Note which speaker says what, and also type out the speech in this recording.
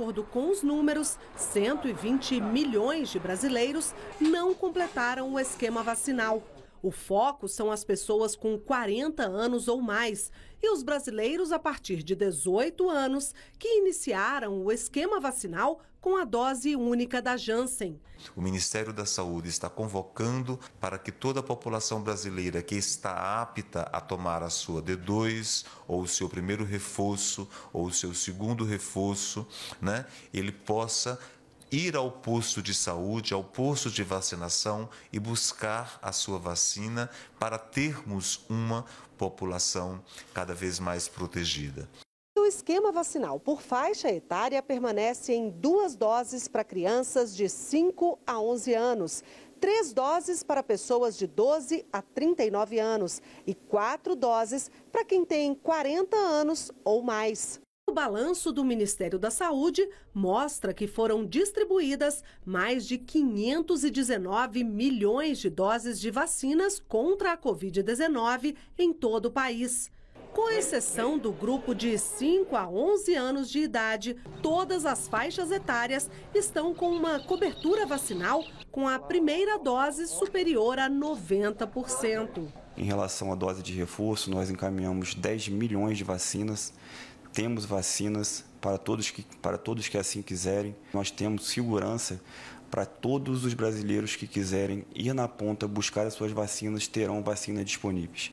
Speaker 1: acordo com os números, 120 milhões de brasileiros não completaram o esquema vacinal. O foco são as pessoas com 40 anos ou mais e os brasileiros a partir de 18 anos que iniciaram o esquema vacinal com a dose única da Janssen.
Speaker 2: O Ministério da Saúde está convocando para que toda a população brasileira que está apta a tomar a sua D2 ou o seu primeiro reforço ou o seu segundo reforço, né, ele possa ir ao posto de saúde, ao posto de vacinação e buscar a sua vacina para termos uma população cada vez mais protegida.
Speaker 1: O esquema vacinal por faixa etária permanece em duas doses para crianças de 5 a 11 anos, três doses para pessoas de 12 a 39 anos e quatro doses para quem tem 40 anos ou mais. O balanço do Ministério da Saúde mostra que foram distribuídas mais de 519 milhões de doses de vacinas contra a Covid-19 em todo o país. Com exceção do grupo de 5 a 11 anos de idade, todas as faixas etárias estão com uma cobertura vacinal com a primeira dose superior a 90%.
Speaker 3: Em relação à dose de reforço, nós encaminhamos 10 milhões de vacinas temos vacinas para todos que, para todos que assim quiserem. Nós temos segurança para todos os brasileiros que quiserem ir na ponta buscar as suas vacinas, terão vacinas disponíveis.